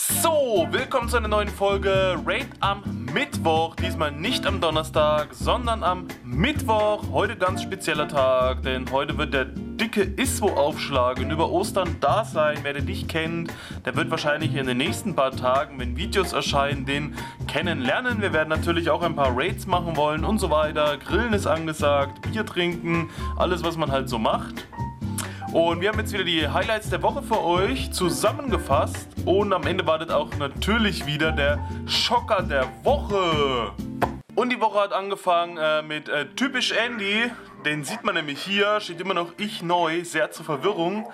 So, willkommen zu einer neuen Folge Raid am Mittwoch. Diesmal nicht am Donnerstag, sondern am Mittwoch. Heute ganz spezieller Tag, denn heute wird der dicke Iswo-Aufschlag und über Ostern da sein. Wer den nicht kennt, der wird wahrscheinlich in den nächsten paar Tagen, wenn Videos erscheinen, den kennenlernen. Wir werden natürlich auch ein paar Raids machen wollen und so weiter. Grillen ist angesagt, Bier trinken, alles was man halt so macht. Und wir haben jetzt wieder die Highlights der Woche für euch zusammengefasst. Und am Ende wartet auch natürlich wieder der Schocker der Woche. Und die Woche hat angefangen äh, mit äh, typisch Andy. Den sieht man nämlich hier, steht immer noch ich neu, sehr zur Verwirrung.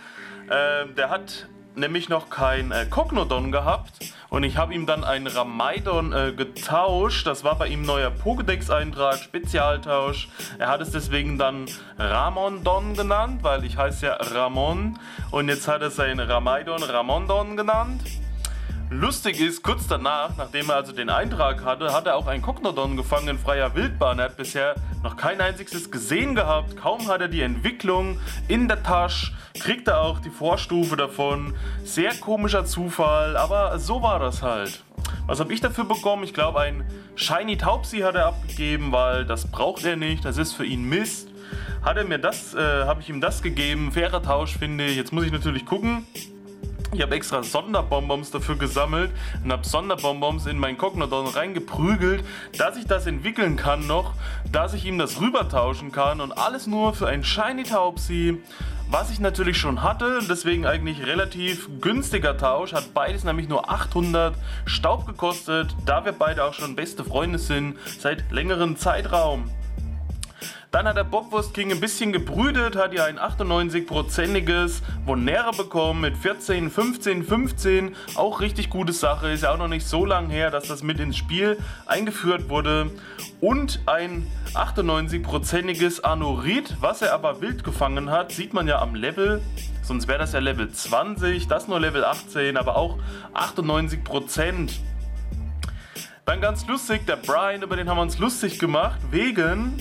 Äh, der hat nämlich noch kein äh, Cognodon gehabt und ich habe ihm dann einen Ramaidon äh, getauscht. Das war bei ihm neuer Pokédex-Eintrag, Spezialtausch. Er hat es deswegen dann Ramondon genannt, weil ich heiße ja Ramon und jetzt hat er seinen Ramaidon Ramondon genannt. Lustig ist, kurz danach, nachdem er also den Eintrag hatte, hat er auch einen Cognodon gefangen in freier Wildbahn. Er hat bisher noch kein einziges gesehen gehabt. Kaum hat er die Entwicklung in der Tasche, kriegt er auch die Vorstufe davon. Sehr komischer Zufall, aber so war das halt. Was habe ich dafür bekommen? Ich glaube, ein Shiny Taubsi hat er abgegeben, weil das braucht er nicht. Das ist für ihn Mist. Hat er mir das, äh, habe ich ihm das gegeben. Fairer Tausch, finde ich. Jetzt muss ich natürlich gucken. Ich habe extra Sonderbonbons dafür gesammelt und habe Sonderbonbons in meinen Cognodon reingeprügelt, dass ich das entwickeln kann noch, dass ich ihm das rübertauschen kann und alles nur für ein Shiny Taubsi, was ich natürlich schon hatte und deswegen eigentlich relativ günstiger Tausch, hat beides nämlich nur 800 Staub gekostet, da wir beide auch schon beste Freunde sind seit längerem Zeitraum. Dann hat der Bockwurst King ein bisschen gebrütet, hat ja ein 98-prozentiges Vonera bekommen mit 14, 15, 15. Auch richtig gute Sache, ist ja auch noch nicht so lang her, dass das mit ins Spiel eingeführt wurde. Und ein 98-prozentiges Anorit, was er aber wild gefangen hat, sieht man ja am Level. Sonst wäre das ja Level 20, das nur Level 18, aber auch 98 Prozent. Dann ganz lustig, der Brian, über den haben wir uns lustig gemacht, wegen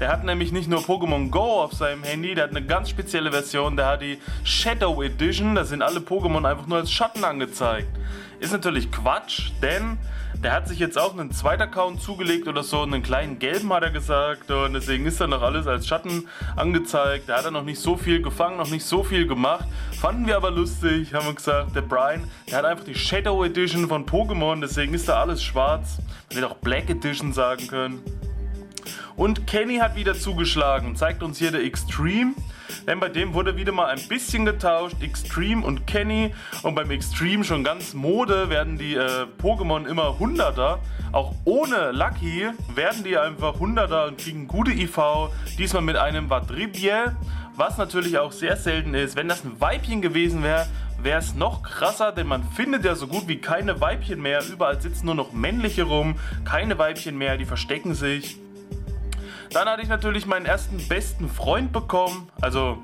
der hat nämlich nicht nur Pokémon Go auf seinem Handy, der hat eine ganz spezielle Version, der hat die Shadow Edition, da sind alle Pokémon einfach nur als Schatten angezeigt. Ist natürlich Quatsch, denn der hat sich jetzt auch einen zweiten Account zugelegt oder so, einen kleinen gelben hat er gesagt und deswegen ist da noch alles als Schatten angezeigt. Der hat er noch nicht so viel gefangen, noch nicht so viel gemacht. Fanden wir aber lustig, haben wir gesagt, der Brian, der hat einfach die Shadow Edition von Pokémon, deswegen ist da alles schwarz. Man hätte auch Black Edition sagen können. Und Kenny hat wieder zugeschlagen, zeigt uns hier der Extreme. Denn bei dem wurde wieder mal ein bisschen getauscht, Extreme und Kenny. Und beim Extreme schon ganz Mode werden die äh, Pokémon immer Hunderter. Auch ohne Lucky werden die einfach Hunderter und kriegen gute IV. Diesmal mit einem Vadribier, was natürlich auch sehr selten ist. Wenn das ein Weibchen gewesen wäre, wäre es noch krasser, denn man findet ja so gut wie keine Weibchen mehr. Überall sitzen nur noch männliche rum, keine Weibchen mehr, die verstecken sich. Dann hatte ich natürlich meinen ersten besten Freund bekommen. Also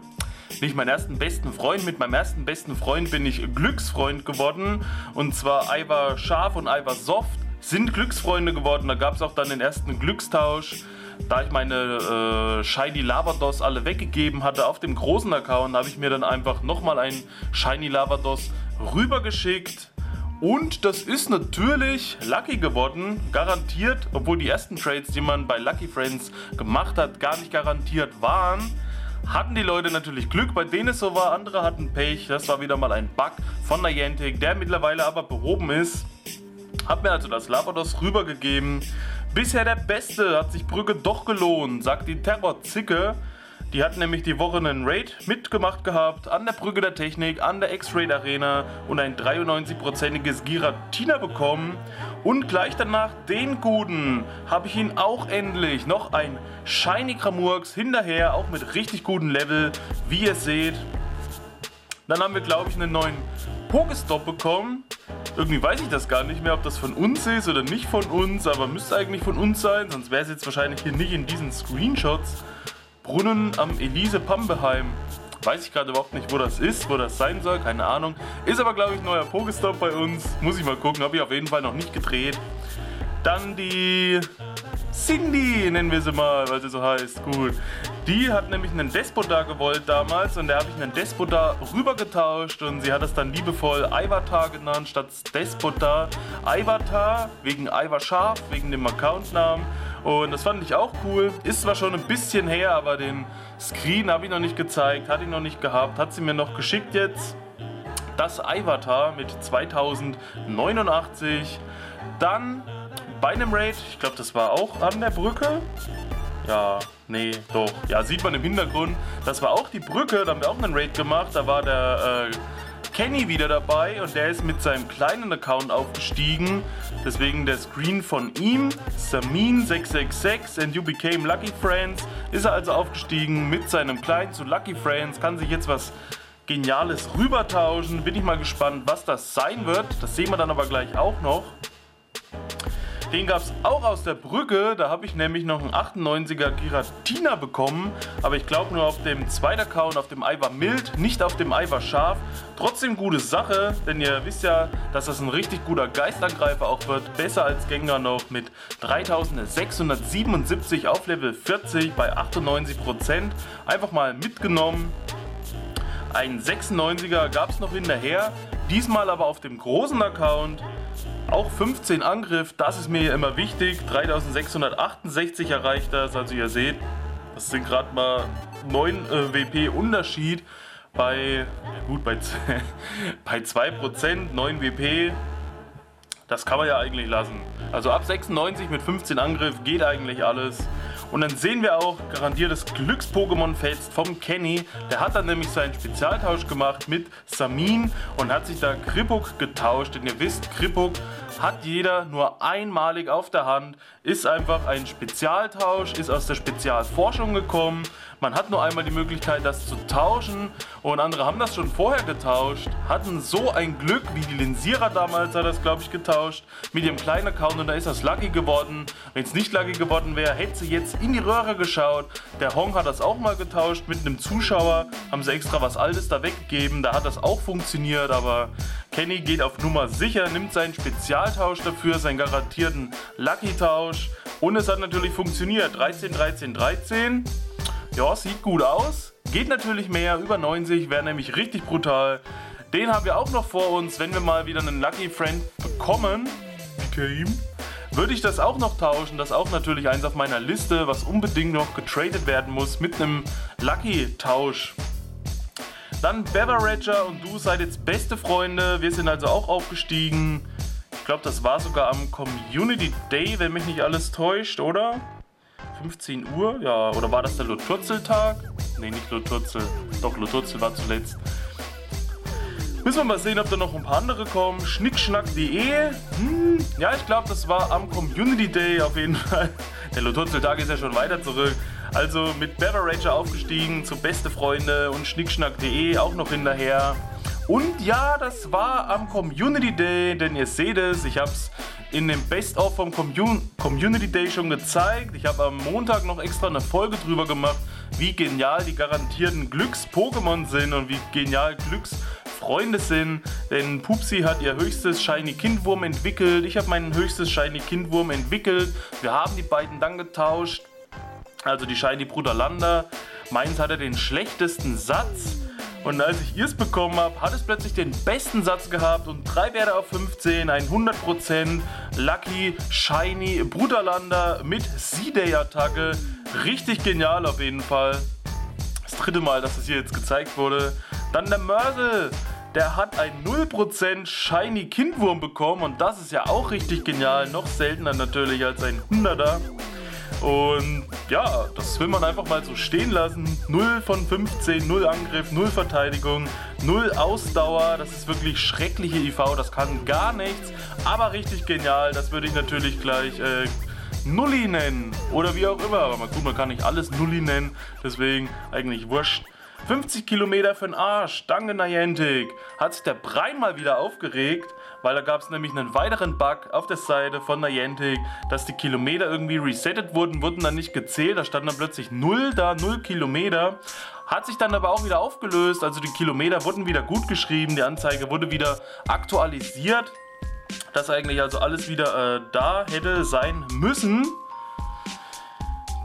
nicht meinen ersten besten Freund, mit meinem ersten besten Freund bin ich Glücksfreund geworden. Und zwar Ivar Scharf und Ivar Soft sind Glücksfreunde geworden. Da gab es auch dann den ersten Glückstausch. Da ich meine äh, Shiny Lavados alle weggegeben hatte auf dem großen Account, habe ich mir dann einfach nochmal ein Shiny Lavados rübergeschickt. Und das ist natürlich Lucky geworden, garantiert, obwohl die ersten Trades, die man bei Lucky Friends gemacht hat, gar nicht garantiert waren. Hatten die Leute natürlich Glück, bei denen es so war, andere hatten Pech. Das war wieder mal ein Bug von Niantic, der mittlerweile aber behoben ist. Hab mir also das Lavados rübergegeben. Bisher der Beste, hat sich Brücke doch gelohnt, sagt die Terror-Zicke. Die hat nämlich die Woche einen Raid mitgemacht gehabt an der Brücke der Technik, an der X-Raid Arena und ein 93-prozentiges Giratina bekommen. Und gleich danach den guten habe ich ihn auch endlich noch ein Shiny Kramurks hinterher, auch mit richtig gutem Level, wie ihr seht. Dann haben wir, glaube ich, einen neuen Pokestop bekommen. Irgendwie weiß ich das gar nicht mehr, ob das von uns ist oder nicht von uns, aber müsste eigentlich von uns sein, sonst wäre es jetzt wahrscheinlich hier nicht in diesen Screenshots. Brunnen am Elise Pambeheim. Weiß ich gerade überhaupt nicht, wo das ist, wo das sein soll, keine Ahnung. Ist aber, glaube ich, neuer Pokestop bei uns. Muss ich mal gucken, habe ich auf jeden Fall noch nicht gedreht. Dann die Cindy, nennen wir sie mal, weil sie so heißt. Gut. Die hat nämlich einen Despotar gewollt damals und da habe ich einen Despotar rübergetauscht und sie hat es dann liebevoll Ivatar genannt statt Despotar. Ivatar wegen Ivar Scharf, wegen dem Accountnamen. Und das fand ich auch cool. Ist zwar schon ein bisschen her, aber den Screen habe ich noch nicht gezeigt, hatte ich noch nicht gehabt, hat sie mir noch geschickt jetzt. Das Ivatar mit 2089. Dann bei einem Raid, ich glaube, das war auch an der Brücke. Ja, nee, doch. Ja, sieht man im Hintergrund. Das war auch die Brücke, da haben wir auch einen Raid gemacht. Da war der äh, Kenny wieder dabei und der ist mit seinem kleinen Account aufgestiegen. Deswegen der Screen von ihm, Samin666 and you became Lucky Friends, ist er also aufgestiegen mit seinem kleinen zu Lucky Friends, kann sich jetzt was Geniales rübertauschen. Bin ich mal gespannt, was das sein wird. Das sehen wir dann aber gleich auch noch. Den gab es auch aus der Brücke. Da habe ich nämlich noch einen 98er Giratina bekommen. Aber ich glaube nur auf dem zweiten Account, auf dem Ivar Mild, nicht auf dem Ivar Scharf. Trotzdem gute Sache, denn ihr wisst ja, dass das ein richtig guter Geistangreifer auch wird. Besser als Gengar noch mit 3677 auf Level 40 bei 98%. Einfach mal mitgenommen. Ein 96er gab es noch hinterher. Diesmal aber auf dem großen Account auch 15 Angriff, das ist mir immer wichtig. 3668 erreicht das, also ihr seht, das sind gerade mal 9 äh, WP Unterschied bei, gut, bei, bei 2%, 9 WP. Das kann man ja eigentlich lassen. Also ab 96 mit 15 Angriff geht eigentlich alles. Und dann sehen wir auch garantiert das Glücks-Pokémon-Fest vom Kenny. Der hat dann nämlich seinen Spezialtausch gemacht mit Samin und hat sich da Krippuk getauscht. Denn ihr wisst, Krippuk hat jeder nur einmalig auf der Hand, ist einfach ein Spezialtausch, ist aus der Spezialforschung gekommen. Man hat nur einmal die Möglichkeit, das zu tauschen und andere haben das schon vorher getauscht, hatten so ein Glück, wie die Linsierer damals hat das, glaube ich, getauscht, mit ihrem kleinen Account und da ist das Lucky geworden. Wenn es nicht Lucky geworden wäre, hätte sie jetzt in die Röhre geschaut. Der Hong hat das auch mal getauscht mit einem Zuschauer, haben sie extra was Altes da weggegeben, da hat das auch funktioniert, aber Kenny geht auf Nummer sicher, nimmt seinen Spezialtausch dafür, seinen garantierten Lucky-Tausch. Und es hat natürlich funktioniert. 13, 13, 13. Ja, sieht gut aus. Geht natürlich mehr, über 90, wäre nämlich richtig brutal. Den haben wir auch noch vor uns, wenn wir mal wieder einen Lucky Friend bekommen. Game. Würde ich das auch noch tauschen, das ist auch natürlich eins auf meiner Liste, was unbedingt noch getradet werden muss mit einem Lucky-Tausch. Dann Beverager und du seid jetzt beste Freunde. Wir sind also auch aufgestiegen. Ich glaube, das war sogar am Community Day, wenn mich nicht alles täuscht, oder? 15 Uhr, ja. Oder war das der Loturzel-Tag? Ne, nicht Loturzel. Doch, Loturzel war zuletzt. Müssen wir mal sehen, ob da noch ein paar andere kommen. Schnickschnack.de. Hm, ja, ich glaube, das war am Community Day auf jeden Fall. Der Loturzel-Tag ist ja schon weiter zurück. Also mit Beverager aufgestiegen zu Beste Freunde und Schnickschnack.de auch noch hinterher. Und ja, das war am Community Day, denn ihr seht es, ich habe es in dem Best-of vom Community Day schon gezeigt. Ich habe am Montag noch extra eine Folge drüber gemacht, wie genial die garantierten Glücks-Pokémon sind und wie genial Glücks-Freunde sind. Denn Pupsi hat ihr höchstes Shiny Kindwurm entwickelt. Ich habe mein höchstes Shiny Kindwurm entwickelt. Wir haben die beiden dann getauscht. Also die Shiny Bruder Lander. Meins hatte den schlechtesten Satz. Und als ich es bekommen habe, hat es plötzlich den besten Satz gehabt und drei Werte auf 15, ein 100% Lucky Shiny Bruderlander mit C-Day-Attacke. Richtig genial auf jeden Fall. Das dritte Mal, dass es hier jetzt gezeigt wurde. Dann der Mörsel. Der hat ein 0% Shiny Kindwurm bekommen und das ist ja auch richtig genial. Noch seltener natürlich als ein 100er. Und ja, das will man einfach mal so stehen lassen. 0 von 15, 0 Angriff, 0 Verteidigung, 0 Ausdauer. Das ist wirklich schreckliche IV, das kann gar nichts. Aber richtig genial, das würde ich natürlich gleich äh, Nulli nennen. Oder wie auch immer. Aber mal gut, man kann nicht alles Nulli nennen. Deswegen eigentlich wurscht. 50 Kilometer für den Arsch, danke Niantic. Hat sich der Brei mal wieder aufgeregt, weil da gab es nämlich einen weiteren Bug auf der Seite von Niantic, dass die Kilometer irgendwie resettet wurden, wurden dann nicht gezählt, da stand dann plötzlich 0 da, 0 Kilometer. Hat sich dann aber auch wieder aufgelöst, also die Kilometer wurden wieder gut geschrieben, die Anzeige wurde wieder aktualisiert, dass eigentlich also alles wieder äh, da hätte sein müssen.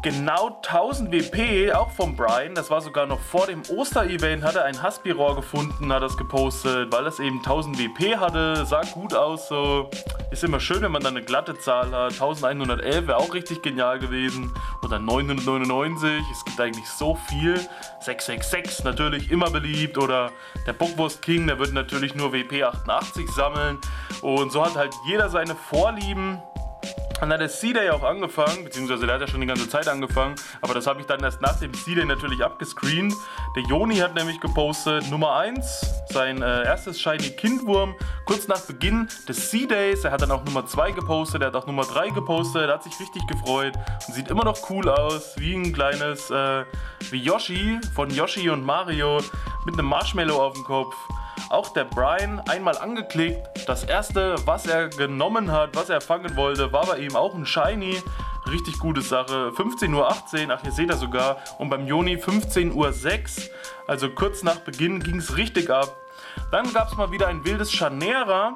Genau 1000 WP, auch vom Brian. Das war sogar noch vor dem Oster-Event. Hat er ein Haspi-Rohr gefunden, hat das gepostet, weil das eben 1000 WP hatte. Sah gut aus, so. Ist immer schön, wenn man dann eine glatte Zahl hat. 1111 wäre auch richtig genial gewesen. Oder 999. Es gibt eigentlich so viel. 666 natürlich immer beliebt. Oder der Bockwurst King, der wird natürlich nur WP 88 sammeln. Und so hat halt jeder seine Vorlieben. Und hat der C-Day auch angefangen, beziehungsweise der hat ja schon die ganze Zeit angefangen, aber das habe ich dann erst nach dem C-Day natürlich abgescreent. Der Joni hat nämlich gepostet Nummer 1, sein äh, erstes Shiny Kindwurm, kurz nach Beginn des C-Days. Er hat dann auch Nummer 2 gepostet, er hat auch Nummer 3 gepostet, er hat sich richtig gefreut und sieht immer noch cool aus, wie ein kleines, äh, wie Yoshi von Yoshi und Mario mit einem Marshmallow auf dem Kopf. Auch der Brian einmal angeklickt. Das erste, was er genommen hat, was er fangen wollte, war bei ihm auch ein Shiny. Richtig gute Sache. 15.18 Uhr, ach, ihr seht das sogar. Und beim Joni 15.06 Uhr. Also kurz nach Beginn ging es richtig ab. Dann gab es mal wieder ein wildes Chanera.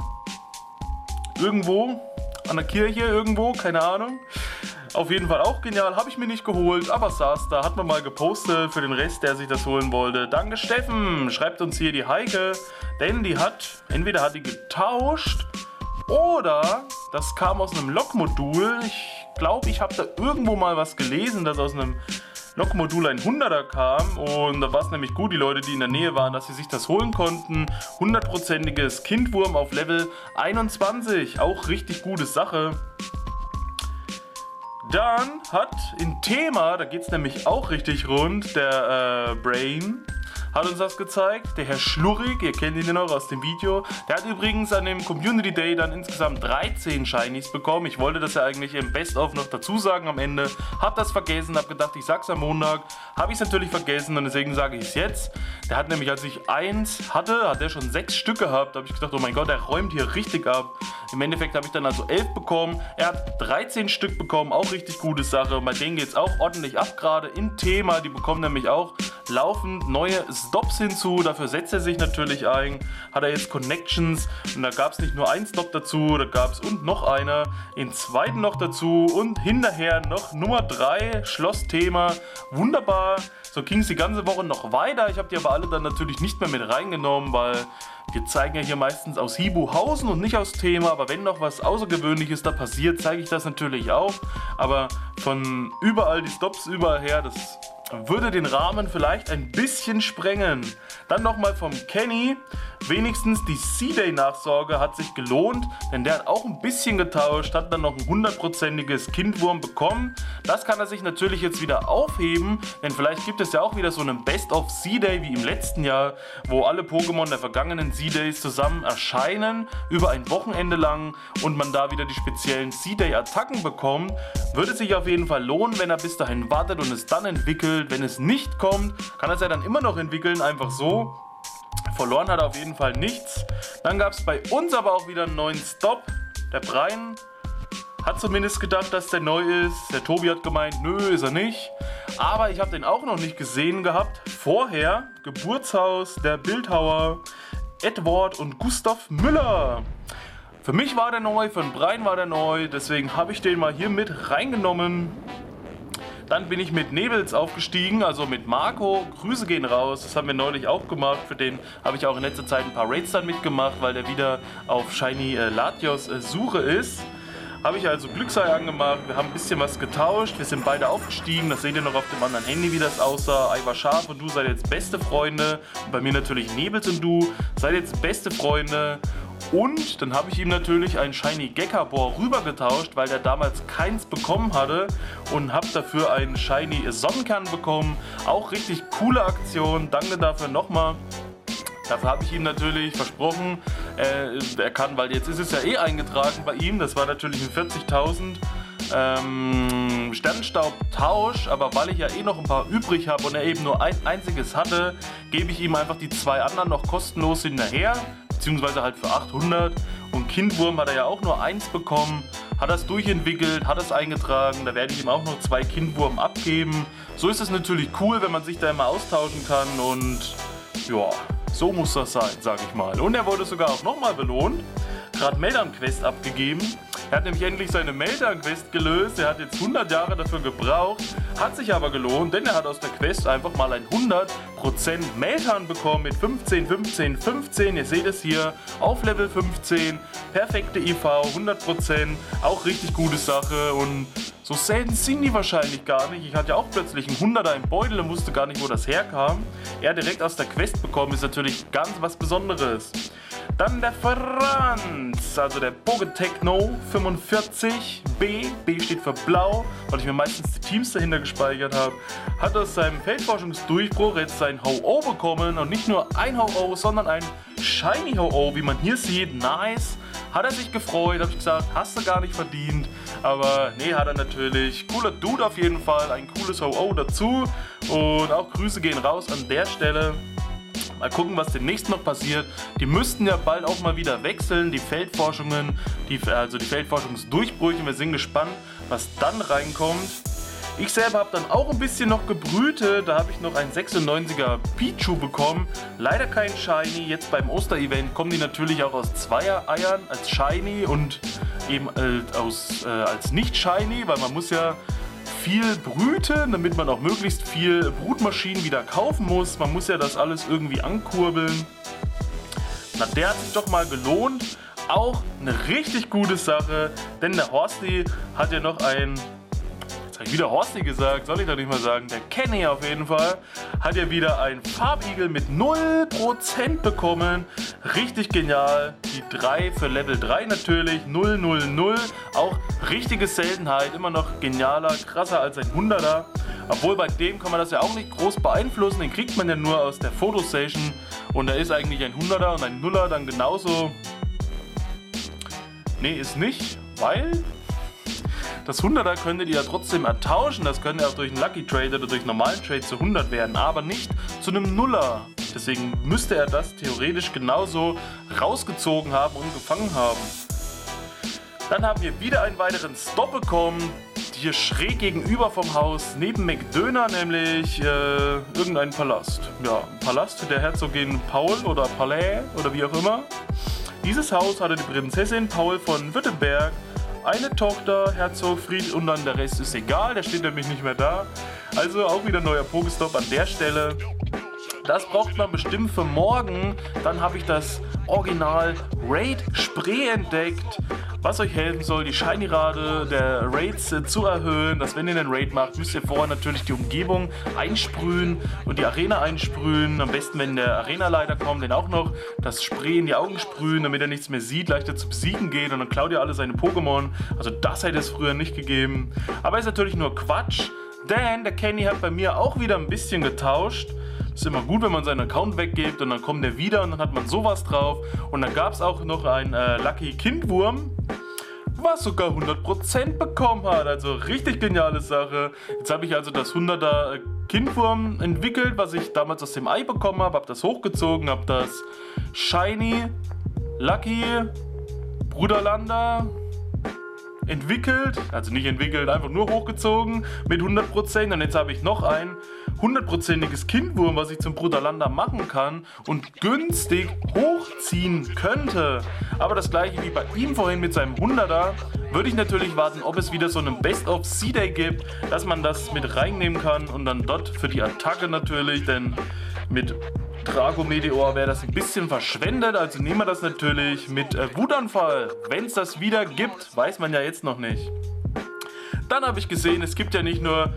Irgendwo. An der Kirche irgendwo, keine Ahnung. Auf jeden Fall auch genial, habe ich mir nicht geholt, aber saß da, hat man mal gepostet für den Rest, der sich das holen wollte. Danke Steffen, schreibt uns hier die Heike, denn die hat, entweder hat die getauscht oder das kam aus einem Lokmodul. Ich glaube, ich habe da irgendwo mal was gelesen, dass aus einem Lokmodul ein 100er kam und da war es nämlich gut, die Leute, die in der Nähe waren, dass sie sich das holen konnten. Hundertprozentiges Kindwurm auf Level 21, auch richtig gute Sache. Dann hat in Thema, da geht es nämlich auch richtig rund, der äh, Brain hat uns das gezeigt. Der Herr Schlurrig, ihr kennt ihn ja noch aus dem Video. Der hat übrigens an dem Community Day dann insgesamt 13 Shinies bekommen. Ich wollte das ja eigentlich im Best-of noch dazu sagen am Ende. Hab das vergessen, hab gedacht, ich sag's am Montag. Hab ich es natürlich vergessen und deswegen sage ich es jetzt. Der hat nämlich, als ich eins hatte, hat er schon sechs Stück gehabt. Da habe ich gedacht, oh mein Gott, der räumt hier richtig ab. Im Endeffekt habe ich dann also elf bekommen. Er hat 13 Stück bekommen, auch richtig gute Sache. Bei denen geht es auch ordentlich ab, gerade im Thema. Die bekommen nämlich auch laufend neue Stops hinzu. Dafür setzt er sich natürlich ein. Hat er jetzt Connections und da gab es nicht nur einen Stop dazu, da gab es und noch einer, den zweiten noch dazu und hinterher noch Nummer 3 Schlossthema. Wunderbar. So ging es die ganze Woche noch weiter. Ich habe die aber alle dann natürlich nicht mehr mit reingenommen, weil wir zeigen ja hier meistens aus Hibuhausen und nicht aus Thema. Aber wenn noch was Außergewöhnliches da passiert, zeige ich das natürlich auch. Aber von überall die Stops überall her, das würde den Rahmen vielleicht ein bisschen sprengen. Dann nochmal vom Kenny. Wenigstens die C-Day-Nachsorge hat sich gelohnt, denn der hat auch ein bisschen getauscht, hat dann noch ein hundertprozentiges Kindwurm bekommen. Das kann er sich natürlich jetzt wieder aufheben, denn vielleicht gibt es ja auch wieder so einen Best-of C-Day wie im letzten Jahr, wo alle Pokémon der vergangenen C-Days zusammen erscheinen, über ein Wochenende lang und man da wieder die speziellen C-Day-Attacken bekommt. Würde sich auf jeden Fall lohnen, wenn er bis dahin wartet und es dann entwickelt. Wenn es nicht kommt, kann er es ja dann immer noch entwickeln, einfach so. Verloren hat er auf jeden Fall nichts. Dann gab es bei uns aber auch wieder einen neuen Stop. Der Brian hat zumindest gedacht, dass der neu ist. Der Tobi hat gemeint, nö, ist er nicht. Aber ich habe den auch noch nicht gesehen gehabt. Vorher Geburtshaus der Bildhauer Edward und Gustav Müller. Für mich war der neu, für den Brian war der neu, deswegen habe ich den mal hier mit reingenommen. Dann bin ich mit Nebels aufgestiegen, also mit Marco. Grüße gehen raus, das haben wir neulich auch gemacht. Für den habe ich auch in letzter Zeit ein paar Raids dann mitgemacht, weil der wieder auf Shiny äh, Latios äh, Suche ist. Habe ich also Glücksei angemacht, wir haben ein bisschen was getauscht, wir sind beide aufgestiegen, das seht ihr noch auf dem anderen Handy, wie das aussah. Ivar Scharf und du seid jetzt beste Freunde. Und bei mir natürlich Nebels und du seid jetzt beste Freunde. Und dann habe ich ihm natürlich ein Shiny Gekabor rübergetauscht, weil der damals keins bekommen hatte und habe dafür einen Shiny Sonnenkern bekommen. Auch richtig coole Aktion. Danke dafür nochmal. Dafür habe ich ihm natürlich versprochen, äh, er kann, weil jetzt ist es ja eh eingetragen bei ihm, das war natürlich ein 40.000 ähm, Sternstaubtausch, aber weil ich ja eh noch ein paar übrig habe und er eben nur ein einziges hatte, gebe ich ihm einfach die zwei anderen noch kostenlos hinterher beziehungsweise halt für 800. Und Kindwurm hat er ja auch nur eins bekommen, hat das durchentwickelt, hat es eingetragen. Da werde ich ihm auch noch zwei Kindwurm abgeben. So ist es natürlich cool, wenn man sich da immer austauschen kann und ja, so muss das sein, sag ich mal. Und er wurde sogar auch nochmal belohnt. Gerade Meldern Quest abgegeben. Er hat nämlich endlich seine Meltdown-Quest gelöst. Er hat jetzt 100 Jahre dafür gebraucht, hat sich aber gelohnt, denn er hat aus der Quest einfach mal ein 100% Meltdown bekommen mit 15, 15, 15. Ihr seht es hier auf Level 15. Perfekte IV, 100%. Auch richtig gute Sache und so selten sind die wahrscheinlich gar nicht. Ich hatte ja auch plötzlich einen 100er im Beutel und wusste gar nicht, wo das herkam. Er direkt aus der Quest bekommen, ist natürlich ganz was Besonderes. Dann der Franz, also der Bogentechno 45 B. B steht für blau, weil ich mir meistens die Teams dahinter gespeichert habe. Hat aus seinem Feldforschungsdurchbruch jetzt sein Ho-Oh bekommen und nicht nur ein Ho-Oh, sondern ein Shiny Ho-Oh, wie man hier sieht. Nice. Hat er sich gefreut, habe ich gesagt, hast du gar nicht verdient. Aber nee, hat er natürlich. Cooler Dude auf jeden Fall, ein cooles Ho-Oh dazu. Und auch Grüße gehen raus an der Stelle. Mal gucken, was demnächst noch passiert. Die müssten ja bald auch mal wieder wechseln, die Feldforschungen, die, also die Feldforschungsdurchbrüche. Wir sind gespannt, was dann reinkommt. Ich selber habe dann auch ein bisschen noch gebrütet. Da habe ich noch einen 96er Pichu bekommen. Leider kein Shiny. Jetzt beim Osterevent kommen die natürlich auch aus Zweier-Eiern als Shiny und eben äh, äh, als Nicht-Shiny, weil man muss ja viel brüten, damit man auch möglichst viel Brutmaschinen wieder kaufen muss. Man muss ja das alles irgendwie ankurbeln. Na, der hat sich doch mal gelohnt. Auch eine richtig gute Sache, denn der Horsti hat ja noch ein ich wieder Horsti gesagt, soll ich doch nicht mal sagen. Der Kenny auf jeden Fall hat ja wieder ein Farbigel mit 0% bekommen. Richtig genial. Die 3 für Level 3 natürlich. 000. Auch richtige Seltenheit. Immer noch genialer, krasser als ein 100er. Obwohl bei dem kann man das ja auch nicht groß beeinflussen. Den kriegt man ja nur aus der Fotostation. Und da ist eigentlich ein 100er und ein 0er dann genauso. Nee, ist nicht, weil das 100er könntet ihr ja trotzdem ertauschen. Das könnte auch durch einen Lucky Trade oder durch einen normalen Trade zu 100 werden, aber nicht zu einem Nuller. Deswegen müsste er das theoretisch genauso rausgezogen haben und gefangen haben. Dann haben wir wieder einen weiteren Stop bekommen. Hier schräg gegenüber vom Haus, neben McDöner nämlich äh, irgendein Palast. Ja, Palast der Herzogin Paul oder Palais oder wie auch immer. Dieses Haus hatte die Prinzessin Paul von Württemberg eine Tochter, Herzog Fried und dann der Rest ist egal, der steht nämlich nicht mehr da. Also auch wieder neuer Pokestop an der Stelle. Das braucht man bestimmt für morgen. Dann habe ich das Original Raid Spray entdeckt was euch helfen soll, die Shiny-Rate der Raids äh, zu erhöhen. Dass wenn ihr einen Raid macht, müsst ihr vorher natürlich die Umgebung einsprühen und die Arena einsprühen. Am besten, wenn der Arena-Leiter kommt, den auch noch das Spray in die Augen sprühen, damit er nichts mehr sieht, leichter zu besiegen geht und dann klaut ihr alle seine Pokémon. Also das hätte es früher nicht gegeben. Aber ist natürlich nur Quatsch, denn der Kenny hat bei mir auch wieder ein bisschen getauscht. Ist immer gut, wenn man seinen Account weggibt und dann kommt der wieder und dann hat man sowas drauf. Und dann gab es auch noch einen äh, Lucky Kindwurm, was sogar 100% bekommen hat. Also richtig geniale Sache. Jetzt habe ich also das 100er äh, Kindwurm entwickelt, was ich damals aus dem Ei bekommen habe. Habe das hochgezogen, habe das Shiny, Lucky, Bruderlander entwickelt. Also nicht entwickelt, einfach nur hochgezogen mit 100%. Und jetzt habe ich noch ein hundertprozentiges Kindwurm, was ich zum Bruderlander machen kann und günstig hochziehen könnte. Aber das gleiche wie bei ihm vorhin mit seinem 100er, würde ich natürlich warten, ob es wieder so einen Best-of C-Day gibt, dass man das mit reinnehmen kann und dann dort für die Attacke natürlich, denn mit Drago Meteor wäre das ein bisschen verschwendet, also nehmen wir das natürlich mit äh, Wutanfall. Wenn es das wieder gibt, weiß man ja jetzt noch nicht. Dann habe ich gesehen, es gibt ja nicht nur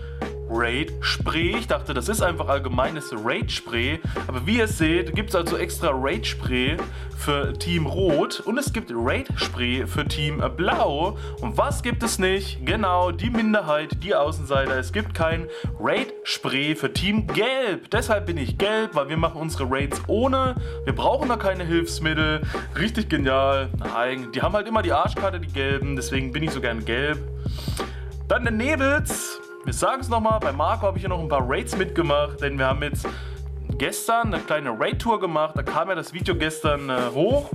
Raid-Spray. Ich dachte, das ist einfach allgemeines Raid-Spray. Aber wie ihr seht, gibt es also extra Raid-Spray für Team Rot und es gibt Raid-Spray für Team Blau. Und was gibt es nicht? Genau, die Minderheit, die Außenseiter. Es gibt kein Raid-Spray für Team Gelb. Deshalb bin ich gelb, weil wir machen unsere Raids ohne. Wir brauchen da keine Hilfsmittel. Richtig genial. Nein, die haben halt immer die Arschkarte, die Gelben. Deswegen bin ich so gern gelb. Dann der Nebels. Wir sagen es nochmal, bei Marco habe ich hier noch ein paar Raids mitgemacht, denn wir haben jetzt gestern eine kleine Raid-Tour gemacht. Da kam ja das Video gestern äh, hoch.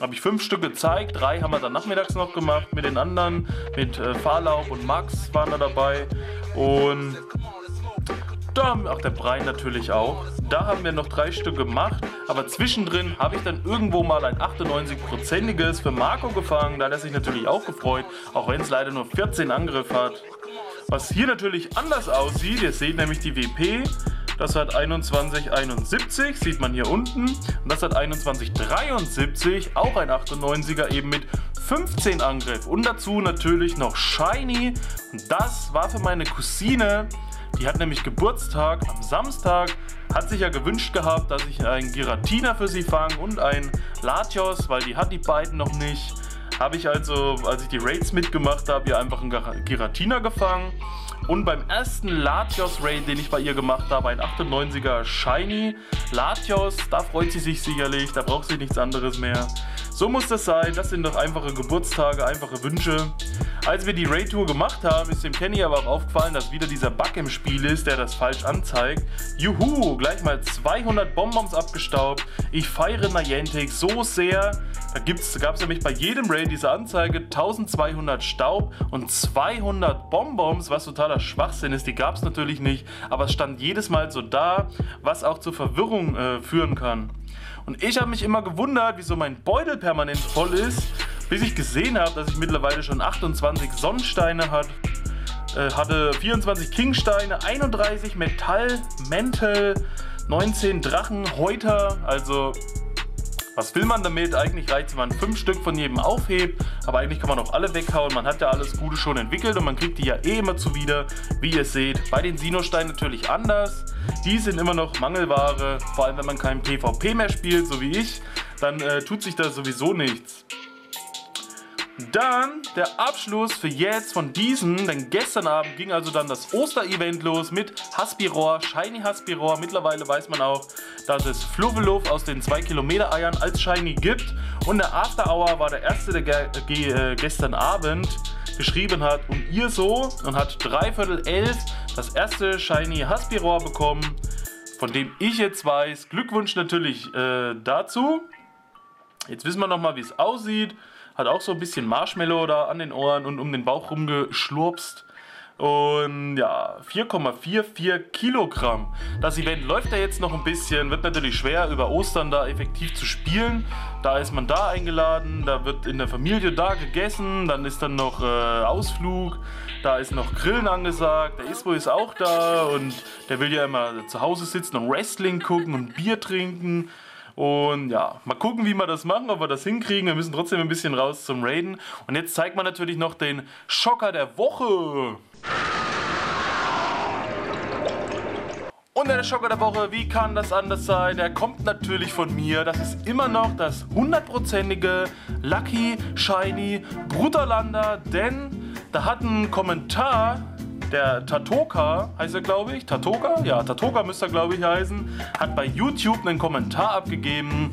Habe ich fünf Stück gezeigt. Drei haben wir dann nachmittags noch gemacht mit den anderen. Mit äh, Fahrlaub und Max waren da dabei. Und Da haben auch der Brian natürlich auch. Da haben wir noch drei Stück gemacht, aber zwischendrin habe ich dann irgendwo mal ein 98-prozentiges für Marco gefangen. Da hat er sich natürlich auch gefreut, auch wenn es leider nur 14 Angriff hat. Was hier natürlich anders aussieht, ihr seht nämlich die WP, das hat 2171, sieht man hier unten. Und das hat 2173, auch ein 98er eben mit 15 Angriff. Und dazu natürlich noch Shiny. Und das war für meine Cousine. Die hat nämlich Geburtstag am Samstag. Hat sich ja gewünscht gehabt, dass ich einen Giratina für sie fange und einen Latios, weil die hat die beiden noch nicht. Habe ich also, als ich die Raids mitgemacht habe, ihr einfach einen Giratina gefangen. Und beim ersten Latios Raid, den ich bei ihr gemacht habe, ein 98er Shiny Latios, da freut sie sich sicherlich, da braucht sie nichts anderes mehr. So muss das sein, das sind doch einfache Geburtstage, einfache Wünsche. Als wir die Raid-Tour gemacht haben, ist dem Kenny aber auch aufgefallen, dass wieder dieser Bug im Spiel ist, der das falsch anzeigt. Juhu, gleich mal 200 Bonbons abgestaubt. Ich feiere Niantic so sehr. Da gab es nämlich bei jedem Raid diese Anzeige 1200 Staub und 200 Bonbons, was totaler Schwachsinn ist. Die gab es natürlich nicht, aber es stand jedes Mal so da, was auch zur Verwirrung äh, führen kann. Und ich habe mich immer gewundert, wieso mein Beutel permanent voll ist, bis ich gesehen habe, dass ich mittlerweile schon 28 Sonnensteine hat, äh, hatte, 24 Kingsteine, 31 Metall, Mäntel, 19 Drachen, Häuter, also was will man damit? Eigentlich reicht es, wenn man fünf Stück von jedem aufhebt, aber eigentlich kann man auch alle weghauen. Man hat ja alles Gute schon entwickelt und man kriegt die ja eh immer zuwider, wie ihr seht. Bei den Sino-Steinen natürlich anders. Die sind immer noch Mangelware, vor allem wenn man kein PvP mehr spielt, so wie ich, dann äh, tut sich da sowieso nichts. Dann der Abschluss für jetzt von diesem, denn gestern Abend ging also dann das Oster-Event los mit Haspiror, Shiny Haspiror. Mittlerweile weiß man auch, dass es Fluveluff aus den 2 Kilometer Eiern als Shiny gibt. Und der After Hour war der erste, der äh, gestern Abend geschrieben hat und ihr so und hat dreiviertel elf das erste Shiny Haspiror bekommen, von dem ich jetzt weiß. Glückwunsch natürlich äh, dazu. Jetzt wissen wir nochmal, wie es aussieht. Hat auch so ein bisschen Marshmallow da an den Ohren und um den Bauch rumgeschlurpst. Und ja, 4,44 Kilogramm. Das Event läuft ja jetzt noch ein bisschen, wird natürlich schwer über Ostern da effektiv zu spielen. Da ist man da eingeladen, da wird in der Familie da gegessen, dann ist dann noch äh, Ausflug, da ist noch Grillen angesagt, der Isbo ist auch da und der will ja immer zu Hause sitzen und Wrestling gucken und Bier trinken. Und ja, mal gucken, wie wir das machen, ob wir das hinkriegen. Wir müssen trotzdem ein bisschen raus zum Raiden. Und jetzt zeigt man natürlich noch den Schocker der Woche. Und der Schocker der Woche, wie kann das anders sein? Der kommt natürlich von mir. Das ist immer noch das hundertprozentige Lucky Shiny Brutterlander, denn da hat ein Kommentar der Tatoka, heißt er glaube ich, Tatoka? Ja, Tatoka müsste er glaube ich heißen, hat bei YouTube einen Kommentar abgegeben.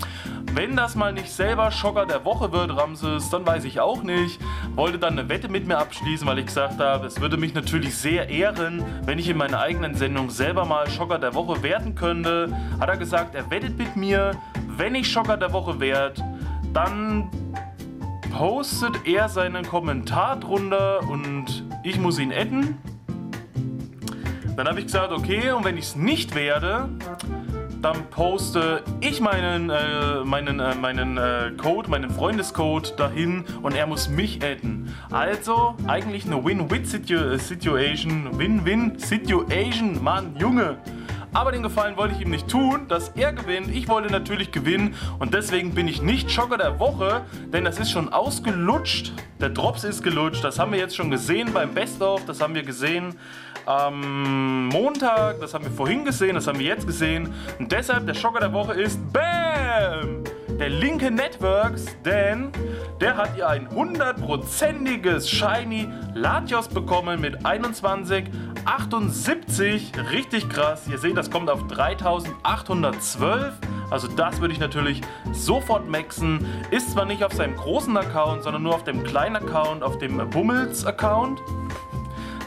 Wenn das mal nicht selber Schocker der Woche wird, Ramses, dann weiß ich auch nicht. Wollte dann eine Wette mit mir abschließen, weil ich gesagt habe, es würde mich natürlich sehr ehren, wenn ich in meiner eigenen Sendung selber mal Schocker der Woche werden könnte. Hat er gesagt, er wettet mit mir, wenn ich Schocker der Woche werde, dann postet er seinen Kommentar drunter und ich muss ihn adden. Dann habe ich gesagt, okay, und wenn ich es nicht werde, dann poste ich meinen, äh, meinen, äh, meinen äh, Code, meinen Freundescode dahin und er muss mich adden. Also eigentlich eine Win-Win-Situation, Win-Win-Situation, Mann, Junge. Aber den Gefallen wollte ich ihm nicht tun, dass er gewinnt. Ich wollte natürlich gewinnen und deswegen bin ich nicht Schocker der Woche, denn das ist schon ausgelutscht. Der Drops ist gelutscht, das haben wir jetzt schon gesehen beim Best-of, das haben wir gesehen am Montag, das haben wir vorhin gesehen, das haben wir jetzt gesehen. Und deshalb der Schocker der Woche ist BAM! Der linke Networks, denn der hat ihr ein hundertprozentiges Shiny Latios bekommen mit 2178. Richtig krass. Ihr seht, das kommt auf 3812. Also das würde ich natürlich sofort maxen. Ist zwar nicht auf seinem großen Account, sondern nur auf dem kleinen Account, auf dem Bummels Account.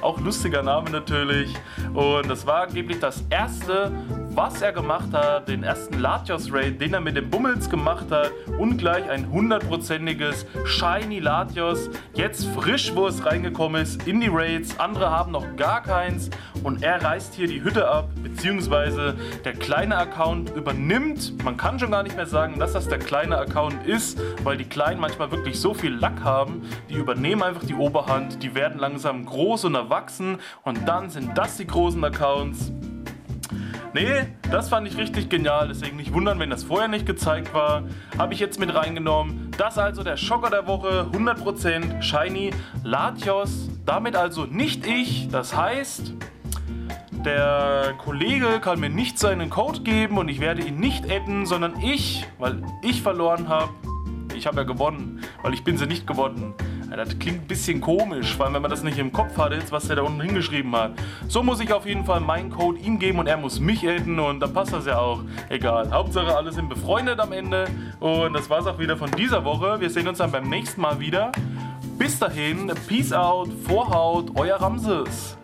Auch lustiger Name natürlich. Und das war angeblich das erste was er gemacht hat, den ersten Latios Raid, den er mit dem Bummels gemacht hat und gleich ein hundertprozentiges Shiny Latios, jetzt frisch, wo es reingekommen ist, in die Raids. Andere haben noch gar keins und er reißt hier die Hütte ab, beziehungsweise der kleine Account übernimmt. Man kann schon gar nicht mehr sagen, dass das der kleine Account ist, weil die Kleinen manchmal wirklich so viel Lack haben, die übernehmen einfach die Oberhand, die werden langsam groß und erwachsen und dann sind das die großen Accounts. Nee, das fand ich richtig genial, deswegen nicht wundern, wenn das vorher nicht gezeigt war. Habe ich jetzt mit reingenommen. Das also der Schocker der Woche, 100% Shiny Latios. Damit also nicht ich, das heißt, der Kollege kann mir nicht seinen Code geben und ich werde ihn nicht adden, sondern ich, weil ich verloren habe. Ich habe ja gewonnen, weil ich bin sie nicht gewonnen. Ja, das klingt ein bisschen komisch, vor allem wenn man das nicht im Kopf hat, jetzt, was der da unten hingeschrieben hat. So muss ich auf jeden Fall meinen Code ihm geben und er muss mich adden und dann passt das ja auch. Egal. Hauptsache alle sind befreundet am Ende. Und das war's auch wieder von dieser Woche. Wir sehen uns dann beim nächsten Mal wieder. Bis dahin, Peace out, Vorhaut, euer Ramses.